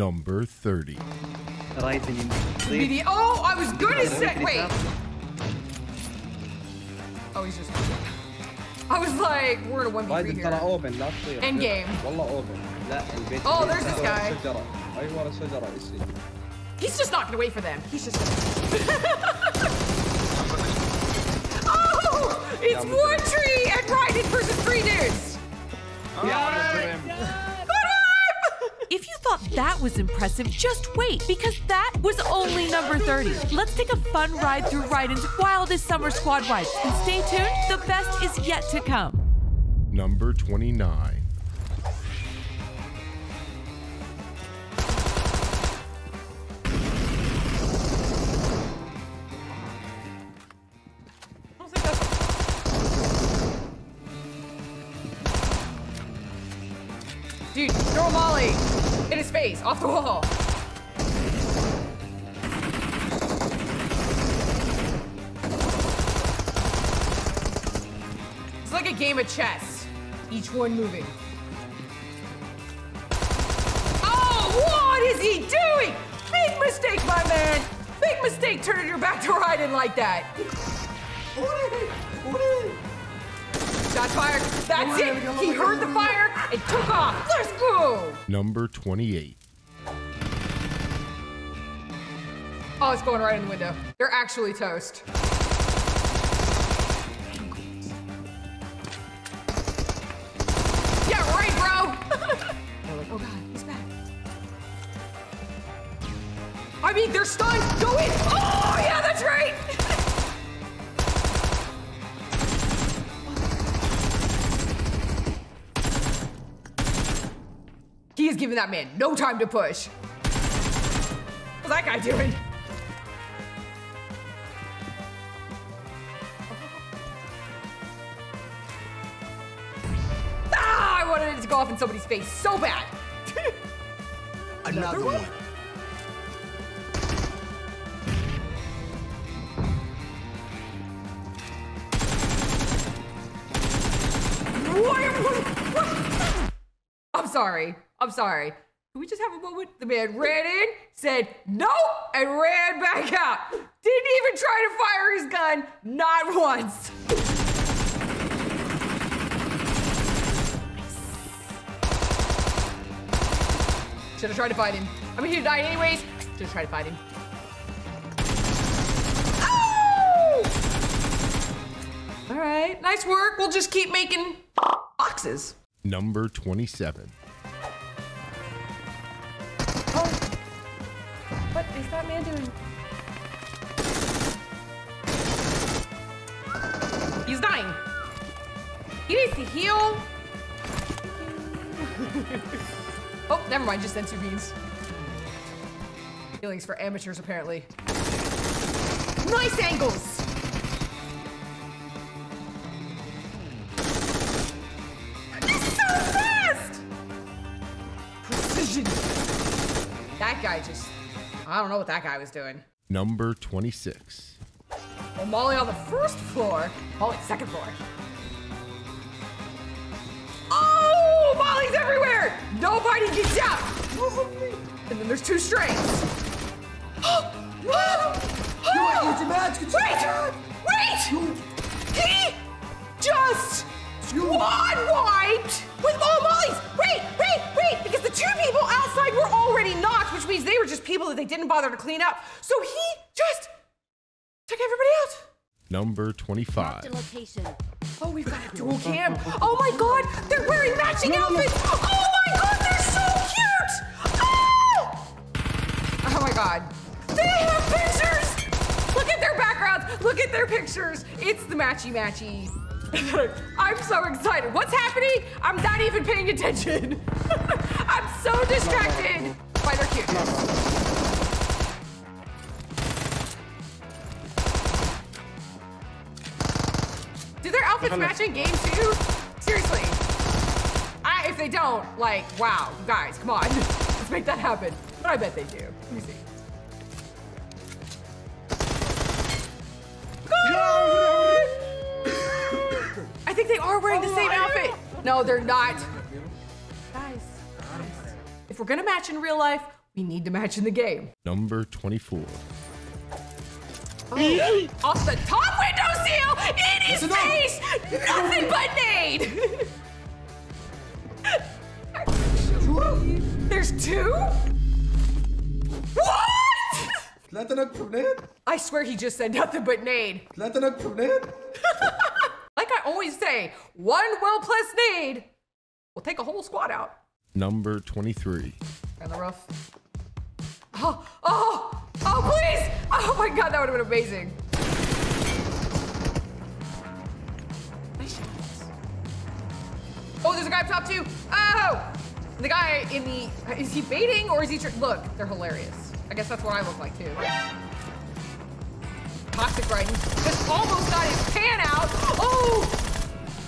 Number 30. رايدن BD. Oh, I was gonna say. Wait. Oh, he's just. I was like, we're in a 1v3 رايدن ترى here. اوبن لا تطير End game. والله اوبن لا البيت Oh, البيت there's this سوا. guy. شجره اي ورا شجره يصير He's just not gonna wait for them. He's just. oh, it's one tree and Ryden versus three dudes. If you thought that was impressive, just wait, because that was only number 30. Let's take a fun ride through Raydin's wildest summer squad rides. And stay tuned, the best is yet to come. Number 29. I don't think that's- Dude, throw a molly in his face, off the wall. It's like a game of chess, each one moving. Oh, what is he doing? Big mistake, my man. Big mistake turning your back to Raydin like that. Shots fired. That's it. He heard the fire and took off. Let's go. Number 28. Oh, it's going right in the window. They're actually toast. Yeah, right, bro. They're like, oh god, he's back. I mean, they're stunned. Go in. Oh, giving that man no time to push. What's that guy doing? Ah, I wanted it to go off in somebody's face so bad. Another one. What? what- what- I'm sorry. I'm sorry. Can we just have a moment? The man ran in, said no, and ran back out. Didn't even try to fire his gun, not once. Should have tried to fight him. I mean, he died anyways. Should have tried to fight him. Oh! All right, nice work. We'll just keep making boxes. Number 27. Is that man doing? He's dying. He needs to heal. oh, never mind. Just sent two beans. Healings for amateurs, apparently. Nice angles. I don't know what that guy was doing. Number 26. Well, Molly on the first floor, Molly second floor. Oh, Molly's everywhere. Nobody gets out. And then there's two strings. Wait, wait. Means they were just people that they didn't bother to clean up. So he just took everybody out. Number 25. Oh, we've got a dual cam. Oh my god, they're wearing matching outfits. Oh my god, they're so cute. Oh! Oh my god. They have pictures. Look at their backgrounds. Look at their pictures. It's the matchy matchy. I'm so excited. What's happening? I'm not even paying attention. I'm so distracted cuteness. Do their outfits match in game too? Seriously. I, if they don't, like, wow, guys, come on. Let's make that happen. But I bet they do. Let me see. I think they are wearing the same outfit. No, they're not Guys, guys, if we're gonna match in real life, We need to match in the game. Number 24. Oh, off the top window seal in his face! Nothing but nade! There's two? What? ثلاثة نقطة بنات I swear he just said nothing but nade. ثلاثة نقطة بنات Like I always say, one well placed nade will take a whole squad out. Number 23. On the. Oh, oh, oh, please! Oh my god, that would have been amazing. Oh, there's a guy up top too. Oh! The guy in the, is he baiting or is he, look, they're hilarious. I guess that's what I look like too. Toxic Brighton just almost got his pan out. Oh!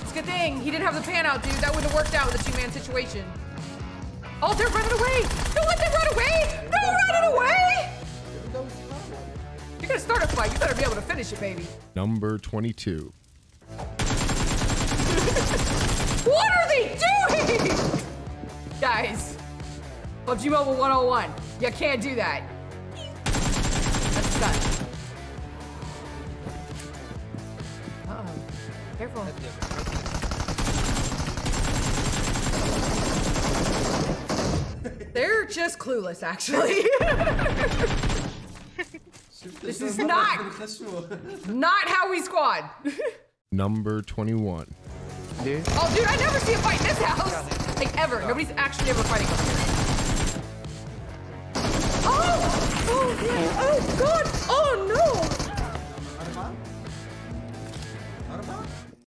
It's a good thing he didn't have the pan out, dude. That would have worked out with a two-man situation. Oh, they're running away! Don't let them run away! No running away! You're gonna start a fight. You better be able to finish it, baby. Number 22. What are they doing? Guys, PUBG Mobile 101. You can't do that. That's done. Uh-oh. Careful. They're just clueless, actually. This is not- Not how we squad. Number 21. Oh, dude, I never see a fight in this house. Like, ever. Nobody's actually ever fighting over here. Oh! Oh, yeah. oh, God! Oh, no!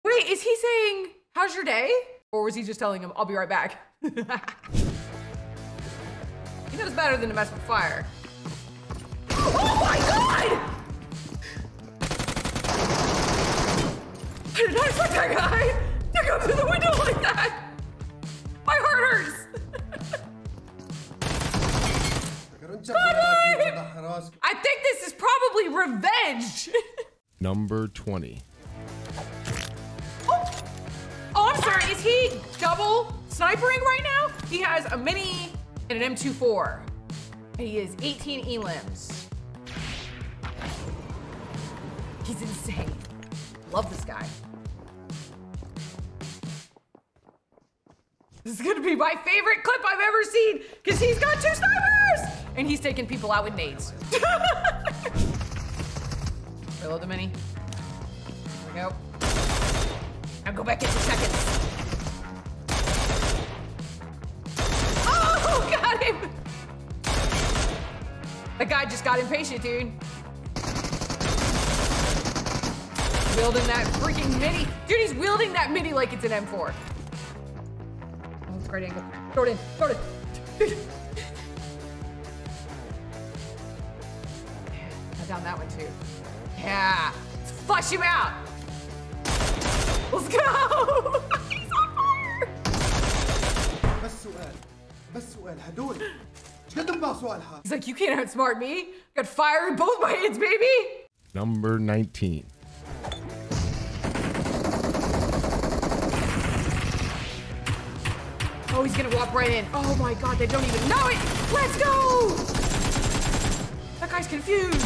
Wait, is he saying, how's your day? Or was he just telling him, I'll be right back? he knows better than to mess with fire. Oh my god! I did not expect that guy to come through the window like that! My heart hurts! I think this is probably revenge! Number 20. oh. oh, I'm sorry, is he double snipering right now? He has a mini and an M24. And he is 18 elims. He's insane. Love this guy. This is gonna be my favorite clip I've ever seen because he's got two snipers and he's taking people out with nades. Reload the mini. There we go. Now go back in two seconds. guy just got impatient, dude. Wielding that freaking mini. Dude, he's wielding that mini like it's an M4. Oh, it's a great angle. Throw it in. Throw it in. I down that one too. Yeah. Let's flush him out. Let's go. he's on fire. بس سؤال بس سؤال هدول ايش قد بقى سؤالها He's like, you can't outsmart me. Got fire in both my hands, baby. Number 19. Oh, he's gonna walk right in. Oh my god, they don't even know it. Let's go. That guy's confused.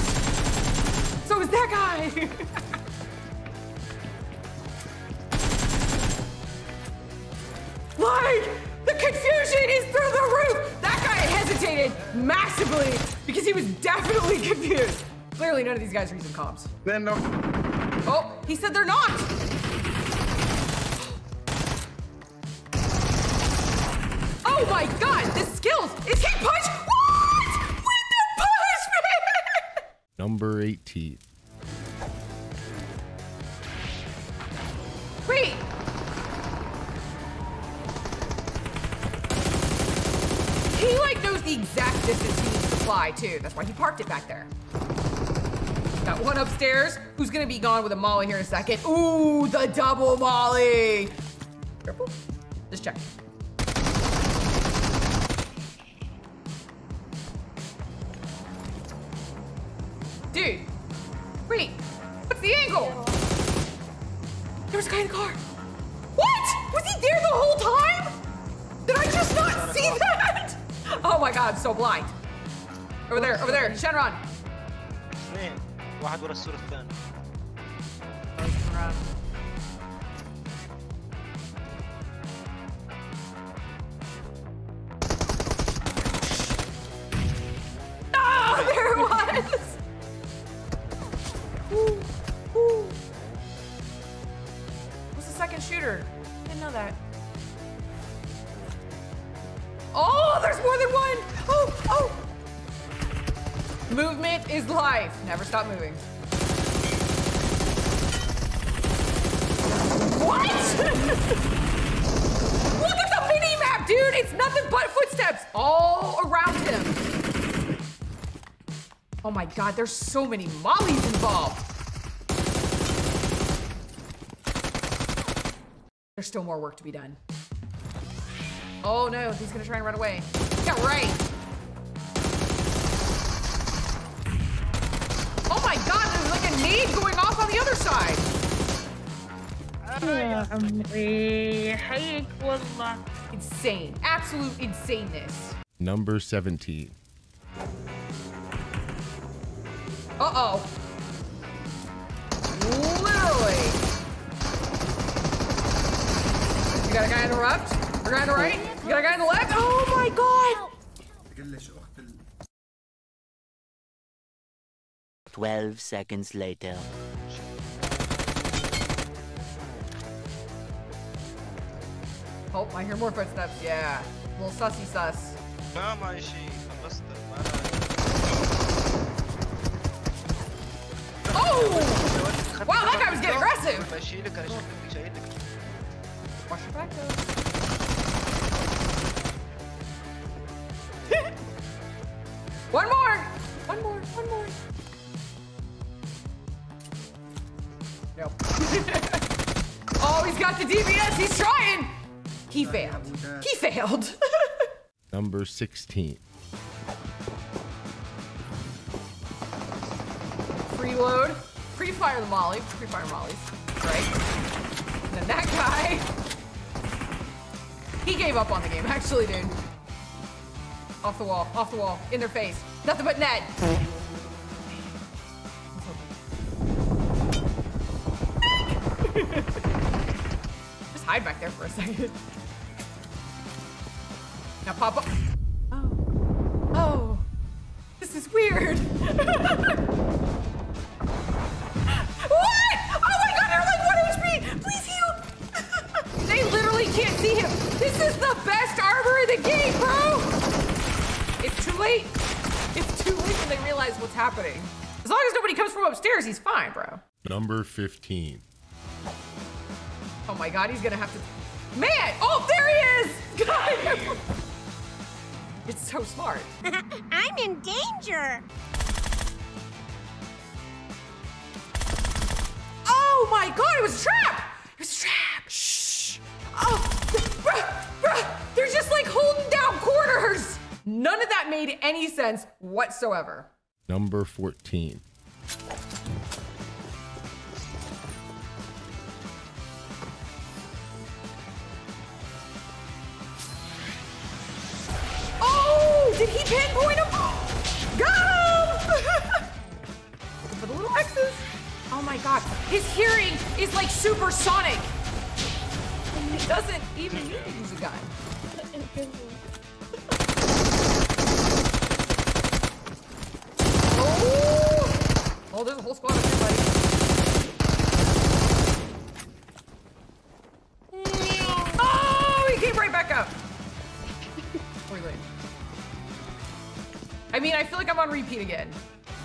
So is that guy. like, Hesitated massively because he was definitely confused. Clearly, none of these guys are using comps. Then no. Oh, he said they're not. Oh my god, the skills! Is he punch? What? With the punishment! Number 18. Distance he needs to fly too. That's why he parked it back there. Got one upstairs who's gonna be gone with a molly here in a second. Ooh, the double molly. Careful. Just check. Oh my god, I'm so blind. Over there, over there. Shenron. اثنين واحد ورا السور الثاني ships all around him. Oh my god, there's so many mollies involved. There's still more work to be done. Oh no, he's gonna try and run away. Yeah, right. Oh my god, there's like a nade going off on the other side. Um, hey, Insane. Absolute insaneness. Number 17. Uh-oh. Literally. You got a guy on the left? You got a guy on the right? You got a guy on the left? Oh my god! 12 seconds later. Oh, I hear more footsteps. Yeah. A little sussy sus. Oh! Wow, that guy was getting aggressive! Watch your back though. one more! One more, one more. Nope. oh, he's got the DBS, he's trying! He failed. He failed. Number 16. Preload. Pre-fire the molly. Pre-fire mollies. Right. And then that guy. He gave up on the game, actually, dude. Off the wall. Off the wall. In their face. Nothing but net. Just hide back there for a second. Now pop up. Oh. Oh. This is weird. what? Oh my god, they're like 1 HP! Please heal! they literally can't see him. This is the best armor in the game, bro! It's too late. It's too late when they realize what's happening. As long as nobody comes from upstairs, he's fine, bro. Number 15. Oh my god, he's gonna have to. Man! Oh, there he is! God! It's so smart. I'm in danger Oh my god, it was a trap! It was a trap! Shh! Oh, bruh, bruh, they're just like holding down corners! None of that made any sense whatsoever. Number 14. Did he pinpoint him? Got him! For the little X's. Oh my god, his hearing is like supersonic. He doesn't even need to use a gun. Oh! Oh, there's a whole squad everybody. On repeat again.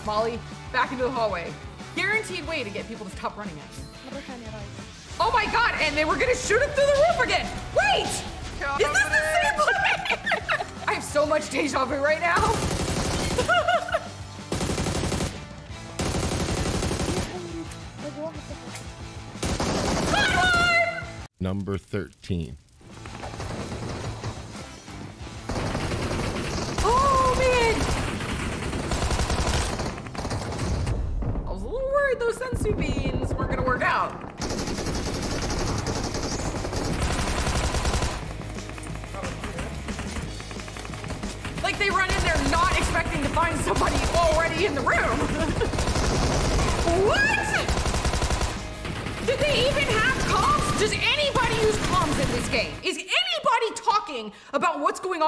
Molly, back into the hallway. Guaranteed way to get people to stop running at you. Oh my god, and they were gonna shoot him through the roof again! Wait! Is this the same one? I have so much deja vu right now. Number 13.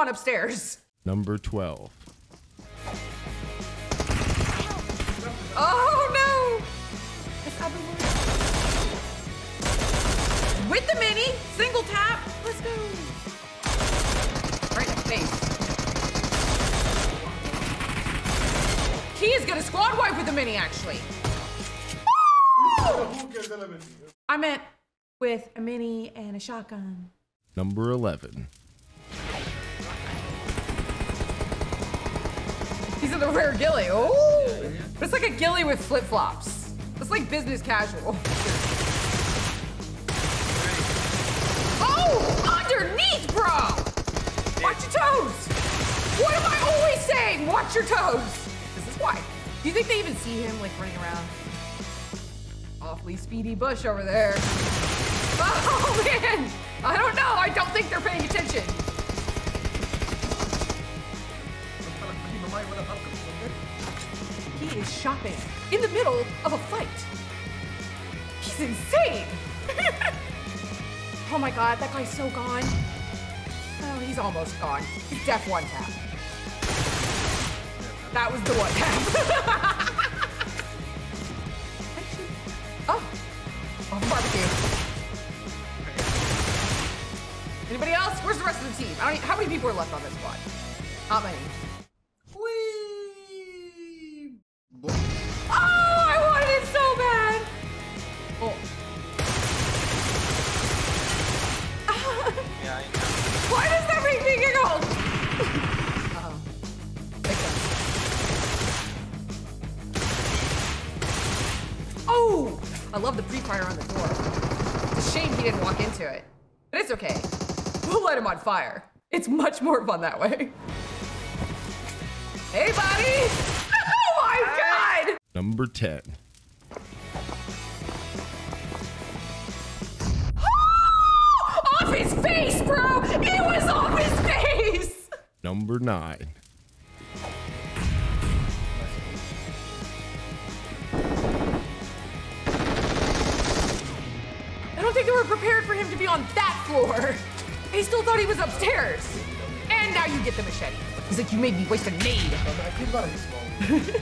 On upstairs? Number 12. Oh no! It's up and moving. With the mini, single tap. Let's go. Right in the face. He is gonna squad wipe with the mini, actually. I meant with a mini and a shotgun. Number 11. He's in the rare ghillie. Oh, it's like a ghillie with flip flops. It's like business casual. Oh, underneath, bro. Watch your toes. What am I always saying? Watch your toes. This is why. Do you think they even see him like running around? Awfully speedy bush over there. Oh man, I don't know. I don't think they're paying attention. Is shopping in the middle of a fight. He's insane. oh my god, that guy's so gone. Oh, he's almost gone. He's deaf one tap. That was the one tap. oh. Oh, barbecue. Anybody else? Where's the rest of the team? I don't, how many people are left on this squad? Not many. Oh. Yeah, I. Why does that make me giggle? Uh-oh. Oh, I love the pre-fire on the door. It's a shame he didn't walk into it, but it's okay. We'll let him on fire. It's much more fun that way. Hey, buddy! Oh my god! Number 10. His face, bro! It was off his face! Number 9. I don't think they were prepared for him to be on that floor. They still thought he was upstairs. And now you get the machete. He's like, you made me waste a nade.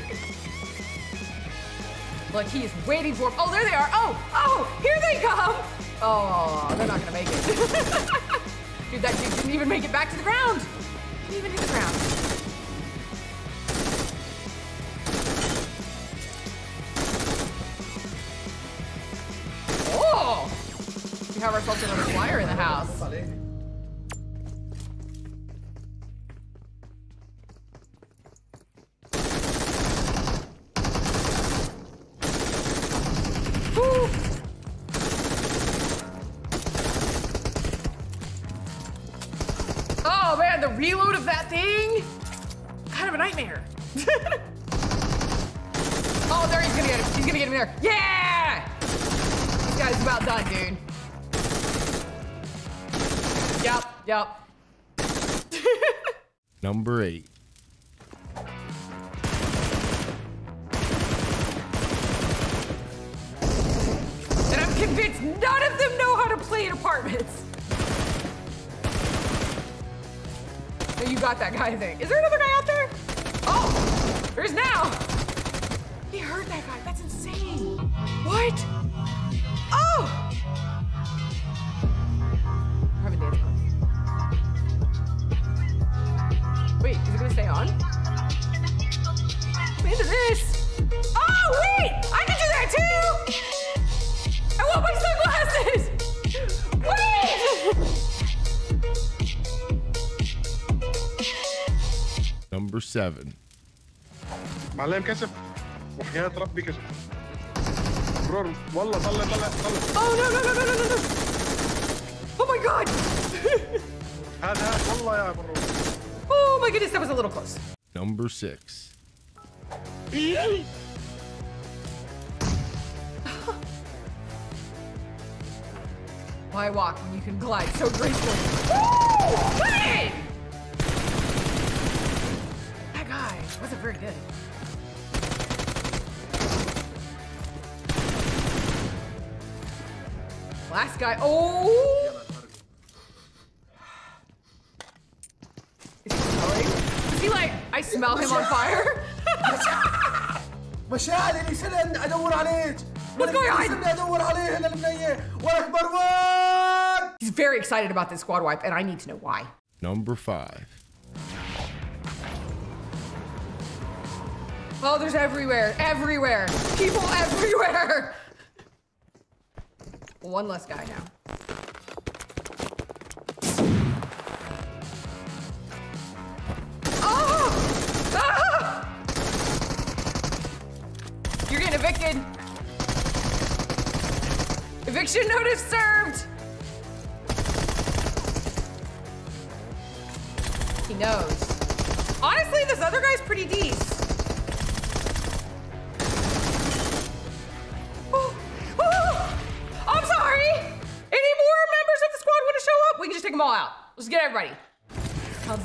Look, he is waiting for him. Oh, there they are. Oh, oh, here they come. Oh, they're not gonna make it. Dude, that dude didn't even make it back to the ground. Didn't even hit the ground. Oh! We have ourselves another flyer in the house. The reload of that thing! Kind of a nightmare. oh, there he's gonna get him. He's gonna get him there. Yeah! This guy's about done, dude. Yep, yep. Number 8. And I'm convinced none of them know how to play in apartments. So you got that guy, I think. Is there another guy out there? Oh, there's now. He heard that guy. That's insane. What? Number 7. معلم كسب وحياة ربي كسب برور والله طلع طلع طلع Oh no no no no no no no! Oh my god! هذا هذا والله يا برور oh my goodness, that was a little close. Number 6. Why walk when you can glide so gracefully? Woo! Hey! Wasn't very good. Last guy. Oh! Is he smelling? Is he like, I smell him on fire? What's going on? He's very excited about this squad wipe, and I need to know why. Number five. Oh, there's everywhere, everywhere. People everywhere. One less guy now. Oh! Ah! You're getting evicted. Eviction notice served. He knows. Honestly, this other guy's pretty decent.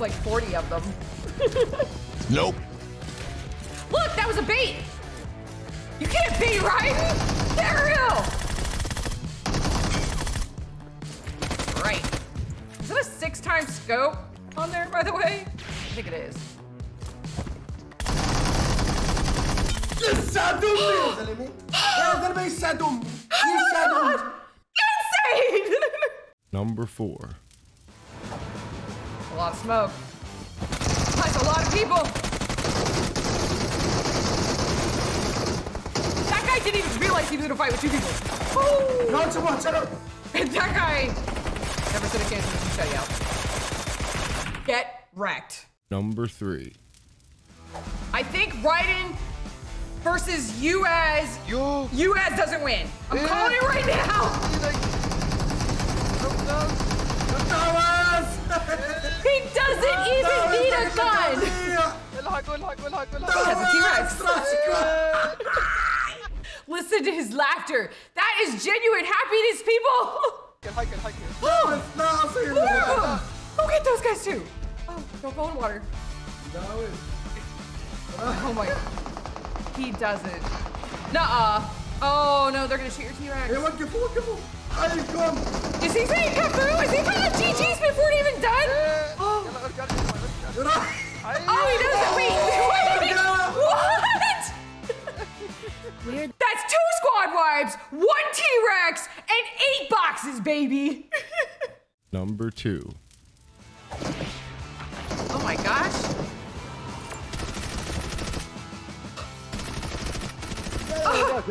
like 40 of them. nope. Look, that was a bait. You can't be right. They're. Right. Is it a six time scope on there, by the way? I think it is. Number four a lot of smoke. That's a lot of people. That guy didn't even realize he was in a fight with two people. Oh! Not too much, I And that guy never stood a chance against Machete out. Get wrecked. Number three. I think Raydin versus Uaz. you as doesn't win. I'm calling it right now. He doesn't even need a gun. الحق الحق الحق He has a الحق T-Rex. Listen to his laughter. That is genuine happiness, people. الحق الحق Oh, لا اصير Woo! Go get those guys too. Oh, don't go in water. Oh my. He doesn't. Nuh-uh. Oh no, they're gonna shoot your T-Rex. وقفوا وقفوا عليكم Is he saying Kafu? Is he calling GG's before it even done? oh, he doesn't. Wait, wait. What? Weird. That's two squad wipes, one T Rex, and eight boxes, baby. Number two. Oh my gosh. Oh.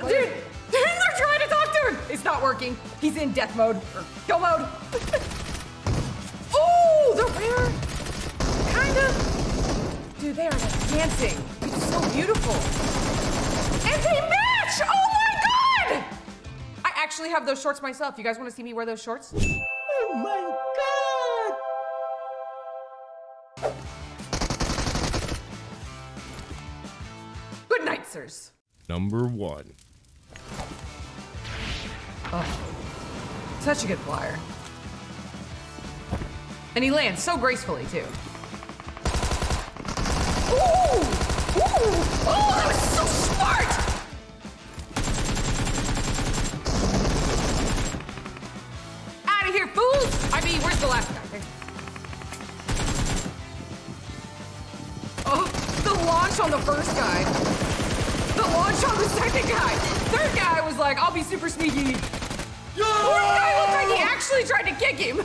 Dude, Dude, they're trying to talk to him. It's not working. He's in death mode. Go mode. Kind. Dude, they are just dancing. It's so beautiful. And they match. Oh my god! I actually have those shorts myself. You guys want to see me wear those shorts? Oh my god Good night, sirs. Number one. Oh, such a good flyer. And he lands so gracefully, too. Ooh! Ooh! Oh, that was so smart! Out of here, fools! I mean, where's the last guy? Oh, the launch on the first guy. The launch on the second guy. Third guy was like, I'll be super sneaky. Fourth guy looked like he actually tried to kick him.